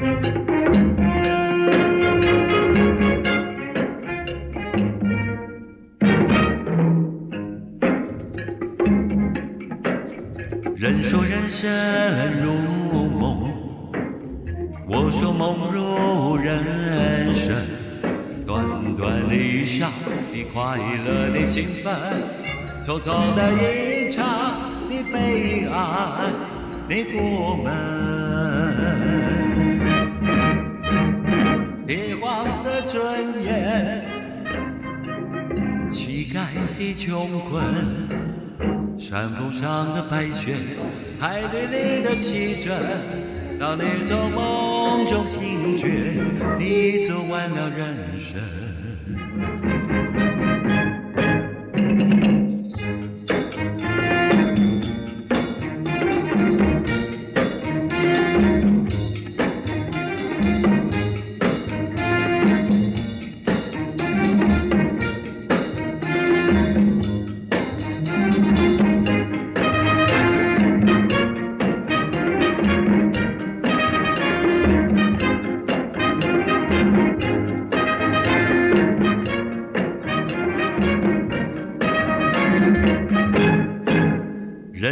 人说人生如梦，我说梦如人生。短短的一生，你快乐的兴奋，匆匆的一场，你悲哀你过门。的穷困。山峰上的白雪，海底里的奇珍，当你从梦中醒觉，你走完了人生。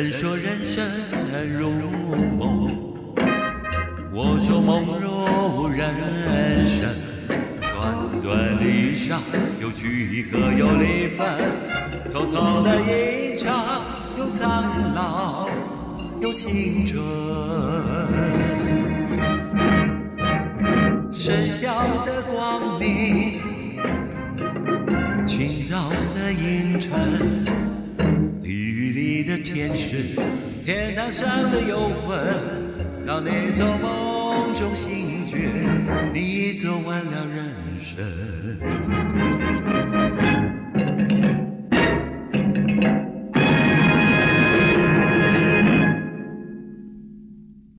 人说人生如梦，我说梦如人生。短短的一生，有聚合有离分，匆匆的一场，有苍老有青春。喧嚣的光明，清早的阴沉。天，堂上的幽魂，当你从梦中醒觉，你已走完了人生。